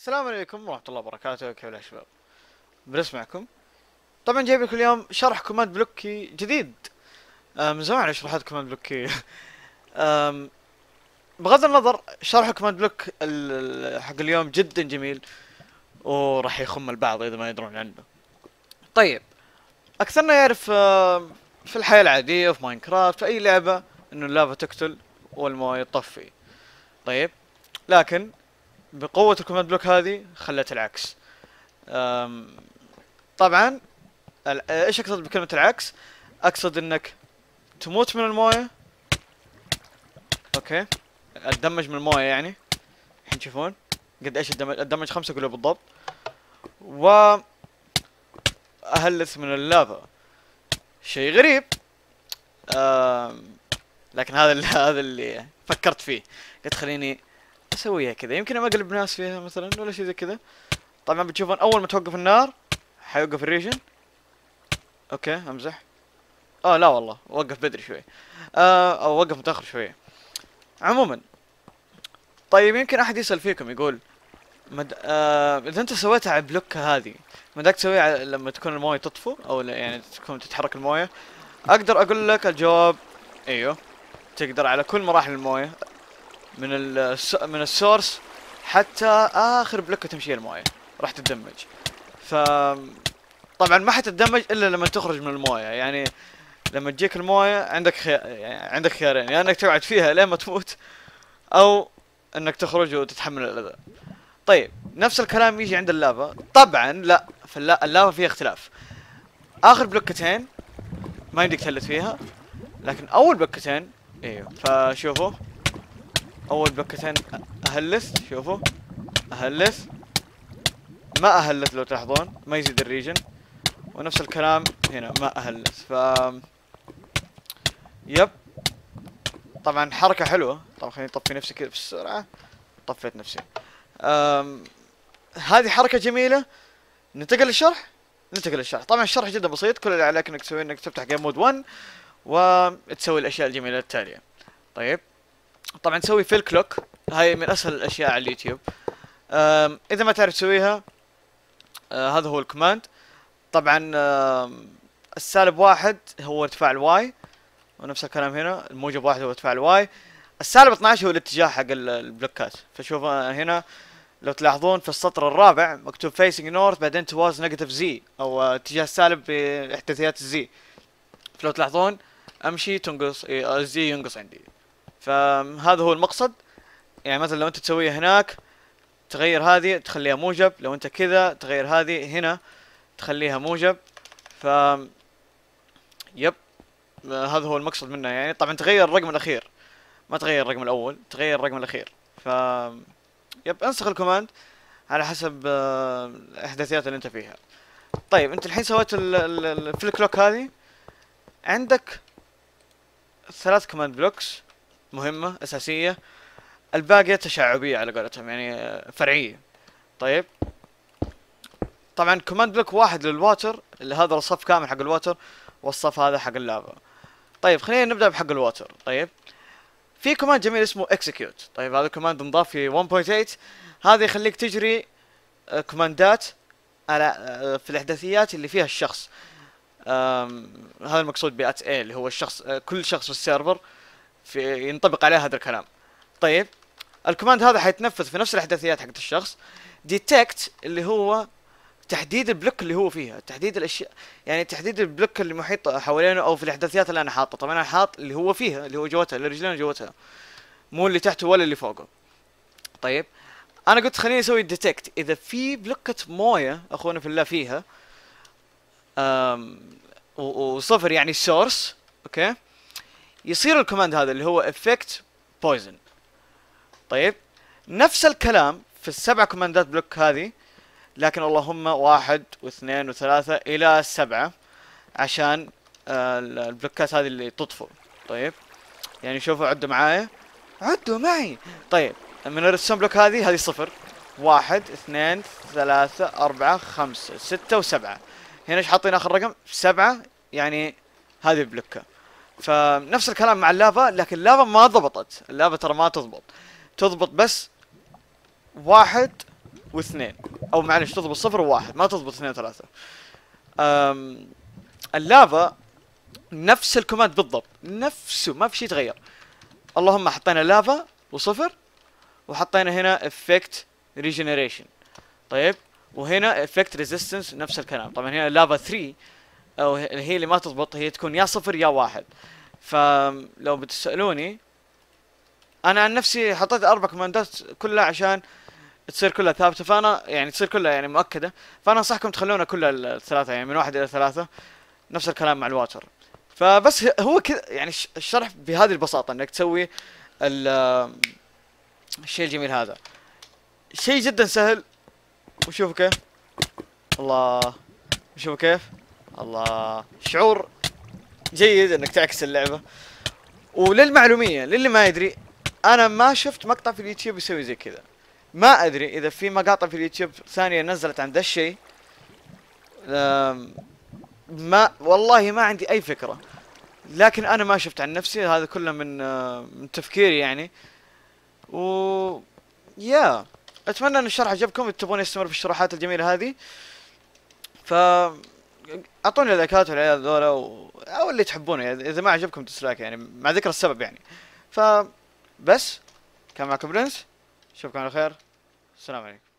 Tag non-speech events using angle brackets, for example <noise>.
السلام عليكم ورحمة الله وبركاته. كيف الأحوال شباب بنس معكم طبعا جايب لكم اليوم شرح command block جديد. من زمان أشرح هذا command block. <laughs> بغض النظر شرح command block حق اليوم جدا جميل وراح يخدم البعض إذا ما يدرون عنه. طيب أكثرنا يعرف في الحياة العادية في Minecraft في أي لعبة إنه اللافا تقتل والمويه تطفي. طيب لكن بقوة ال command block هذه خلت العكس. طبعا إيش أقصد بكلمة العكس؟ أقصد إنك تموت من الموية. okay. ات damage من الموية يعني. الحين تشوفون؟ قد إيش ال damage؟ ال damage خمسة كيلو بالضبط. و أ health من اللافا. شيء غريب. لكن هذا اللي هذا اللي فكرت فيه. قلت خليني اسويها كذا. يمكن أقلب ناس فيها مثلا ولا شيء زي كذا. طبعا بتشوفون أول ما توقف النار حيوقف ال regen. Okay أمزح. آه لا والله وقف بدري شوي. آه أو وقف متأخر شوي. عموما طيب يمكن أحد يسأل فيكم يقول مد... آه إذا أنت سويتها على البلوكه هذه مداك تسويها على- لما تكون الموية تطفو أو يعني تكون تتحرك الموية أقدر أقول لك الجواب أيوه تقدر على كل مراحل الموية. من. من السورس حتى آخر بلوكه تمشي الموية. راح تتدمج. ف طبعا ما حتتدمج إلا لما تخرج من الموية. يعني لما تجيك الموية عندك خيار يعني عندك خيارين. يا إنك تقعد فيها لين ما تموت أو إنك تخرج وتتحمل الأذى. طيب نفس الكلام يجي عند اللافا. طبعا لا في اللا- اللافا فيها اختلاف. آخر بلوكتين ما يمديك تهلت فيها لكن أول بلوكتين أيوه فشوفوا. أول بلوكتين اهلث شوفوا اهلث ما اهلث لو تلاحظون ما يزيد الريجن. ونفس الكلام هنا ما اهلث ف يب. طبعا حركة حلوة. طبعا خليني أطفي نفسي كذا بسرعة. طفيت نفسي. أم... هذه حركة جميلة. ننتقل للشرح؟ ننتقل للشرح. طبعا الشرح جدا بسيط. كل اللي عليك إنك تسوي إنك تفتح game mode 1 وتسوي الأشياء الجميلة التالية. طيب. طبعا تسوي fill clock هاي من أسهل الأشياء على اليوتيوب. إذا ما تعرف تسويها آه هذا هو ال command. طبعا السالب واحد هو ارتفاع ال Y ونفس الكلام هنا الموجب واحد هو ارتفاع ال Y. السالب 12 هو الاتجاه حق ال- البلوكات. فشوف آه، هنا لو تلاحظون في السطر الرابع مكتوب facing north بعدين towards negative Z أو آه، اتجاه سالب باحداثيات ال Z فلو تلاحظون أمشي تنقص ال Z ينقص عندي. فهذا هو المقصد. يعني مثلا لو أنت تسويها هناك تغير هذه تخليها موجب. لو أنت كذا تغير هذه هنا تخليها موجب. ف yep آه، هذا هو المقصد منه. يعني طبعا تغير الرقم الأخير. ما تغير الرقم الأول تغير الرقم الأخير. ف yep أنسخ ال command على حسب آه، الاحداثيات اللي أنت فيها. طيب أنت الحين سويت ال- ال- ال- ال fill clock هذه. عندك ثلاث command blocks. مهمة أساسية. الباقية تشعبية على قولتهم يعني آه، فرعية. طيب. طبعا command block واحد لل water اللي هذا الصف كامل حق ال water والصف هذا حق اللافا طيب خلينا نبدأ بحق ال water. طيب. في command جميل اسمه execute طيب هذا command انضاف في 1.8 هذا يخليك تجري آه، كوماندات على آه، في الأحداثيات اللي فيها الشخص. هذا المقصود ب at a اللي هو الشخص آه، كل شخص في ال server. في ينطبق عليه هذا الكلام. طيب ال command هذا حيتنفذ في نفس الأحداثيات حقت الشخص detect اللي هو تحديد ال block اللي هو فيها تحديد الأشياء يعني تحديد ال block اللي محيط حوالينه أو في الأحداثيات اللي أنا حاطه طبعا أنا حاط اللي هو فيها اللي هو جوتها اللي رجلين جوتها مو اللي تحته ولا اللي فوقه. طيب أنا قلت خليني أسوي detect إذا في بلوكة موية أخونا في الله فيها أم وصفر يعني source Okay؟ يصير ال command هذا اللي هو effect poison طيب نفس الكلام في السبع كوماندات block هذه لكن اللهم واحد واثنين وثلاثة إلى سبعة عشان آه، ال- البلوكات هذه اللي تطفو. طيب يعني شوفوا عدوا معايا. عدوا معي. طيب من الرسم block هذه هذه صفر. واحد اثنين ثلاثة أربعة خمسة ستة وسبعة. هنا إيش حاطين آخر رقم؟ سبعة يعني هذه البلوكة فنفس الكلام مع اللافا لكن اللافا ما ضبطت. اللافا ترى ما تضبط. تضبط بس واحد واثنين. أو معلش تضبط صفر وواحد ما تضبط اثنين وثلاثة. أم اللافا نفس ال command بالضبط. نفسه ما في شيء تغير اللهم حطينا لافا وصفر وحطينا هنا effect regeneration طيب وهنا effect resistance نفس الكلام. طبعا هنا لافا 3 أو هي اللي ما تضبط هي تكون يا صفر يا واحد. فلو بتسألوني أنا عن نفسي حطيت أربع كوماندات كلها عشان تصير كلها ثابتة. فأنا يعني تصير كلها يعني مؤكدة. فأنا أنصحكم تخلونها كلها الثلاثة يعني من واحد إلى ثلاثة نفس الكلام مع ال water. فبس هو كذا يعني الشرح بهذه البساطة إنك تسوي الشيء الجميل هذا. شيء جدا سهل. وشوفوا كيف. الله. شوفوا كيف. الله. شعور جيد إنك تعكس اللعبة. وللمعلومية للي ما يدري أنا ما شفت مقطع في اليوتيوب يسوي زي كذا. ما أدري إذا في مقاطع في اليوتيوب ثانية نزلت عن ذا الشيء ما والله ما عندي أي فكرة. لكن أنا ما شفت عن نفسي هذا كله من من تفكيري يعني. و يا أتمنى إن الشرح عجبكم. تبون يستمر في الشروحات الجميلة هذه. ف أعطوني لايكات والعيال ذولا و... أو اللي تحبونه يعني إذا ما عجبكم تسلاك يعني مع ذكر السبب يعني. ف بس كان معكم برنس. أشوفكم على خير. السلام عليكم.